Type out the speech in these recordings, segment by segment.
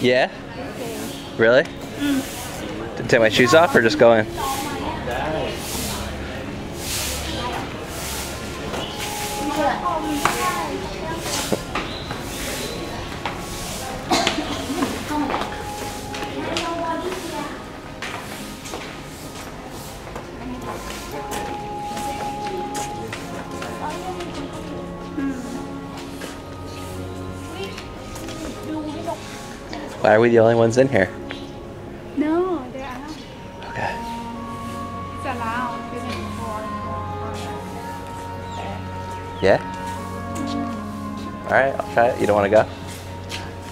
Yeah? Really? Take my shoes off or just go in? Why are we the only ones in here? No, they are. Okay. It's allowed. Go. Yeah? Alright, I'll try it. You don't want to go?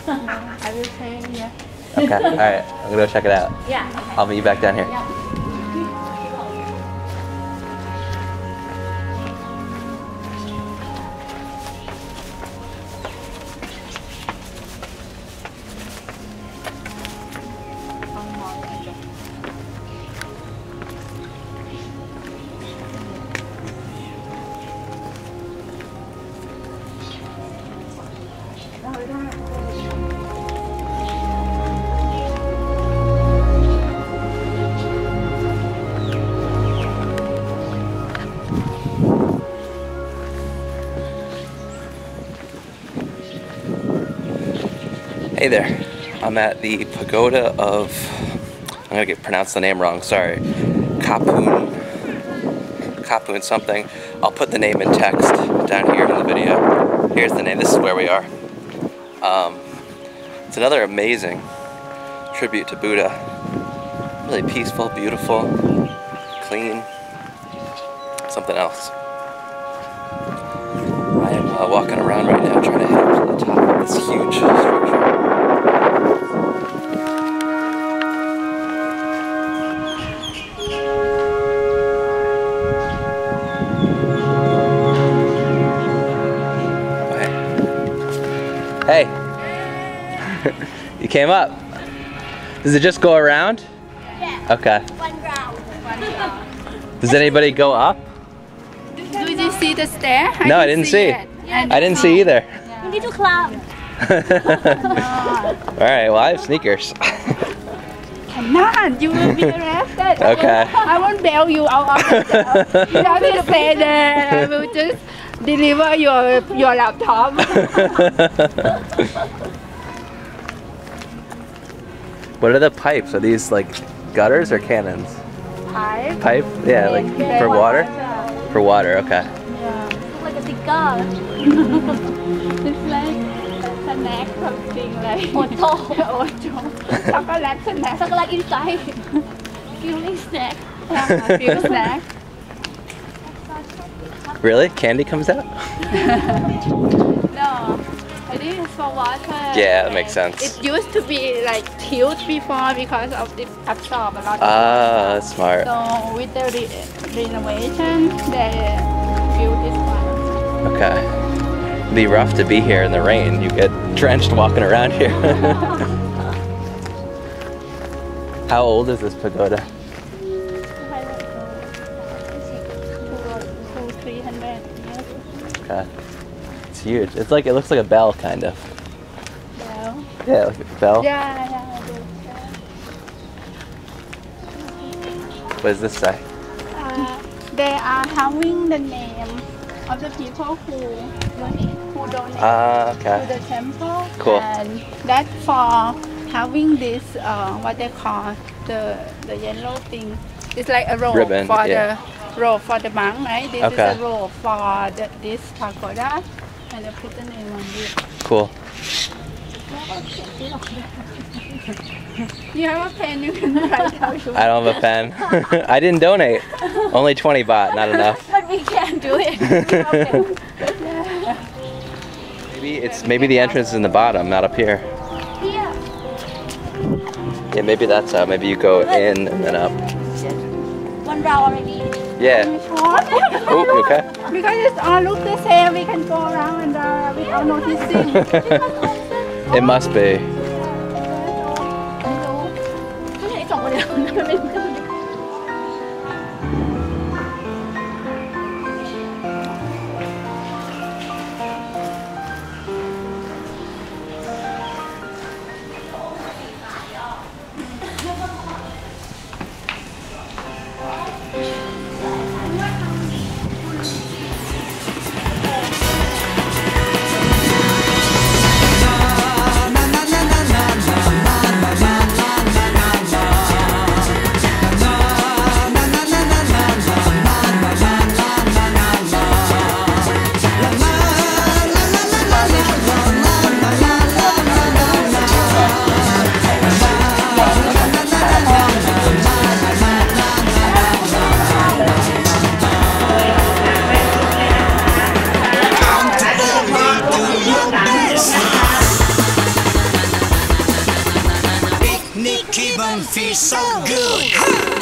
I will pay. Yeah. Okay. Alright, I'm gonna go check it out. Yeah. I'll meet you back down here. Hey there. I'm at the pagoda of I'm gonna get pronounced the name wrong, sorry. Kapun Kapun something. I'll put the name in text down here in the video. Here's the name, this is where we are. Um, it's another amazing tribute to Buddha. Really peaceful, beautiful, clean, something else. I am uh, walking around right now trying to head to the top of this huge structure. Hey. you came up. Does it just go around? Yeah. Okay. One round. Does anybody go up? Do you see the stair? No, I didn't see. it. And I didn't see either. You need to climb. Alright, well I have sneakers. Cannot. You will be arrested. Okay. I won't bail you out of the cell. You have to stay there. I will just deliver your your laptop. what are the pipes? Are these like gutters or cannons? Pipe. Pipe? Yeah, like for water. For water, okay. Yeah, it's like a cigar. it's like snack something like Otto. Otto. Chocolate snack. Chocolate inside. Feeling snack. Yeah, snack. Really? Candy comes out? No, I think it's for water. Yeah, that makes sense. It used to be like tilt before because of the absorb a lot. of Ah, smart. So with the re- renovation, they built this one. Okay. It'd be rough to be here in the rain. You get drenched walking around here. How old is this pagoda? Huge. It's like it looks like a bell kind of. Well, Yeah, like a bell. yeah, yeah. What does this say? Uh, they are having the name of the people who who donate Ah, to the temple. Cool. And that for having this uh, what they call the the yellow thing. It's like a robe Ribbon, for yeah. the robe for the monk, right? This Okay. is a robe for the, this pagoda, and they put the name on it. Cool. You have a pen, you can write I don't have a pen. I didn't donate. Only 20 baht, not enough. But we can do it. Maybe it's maybe the entrance is in the bottom, not up here. Here. Yeah, maybe that's how. Maybe you go in and then up. One round already. Yeah. Oh, you okay? Because it's all look the same, we can go around and uh, without noticing. it must be. น feels so good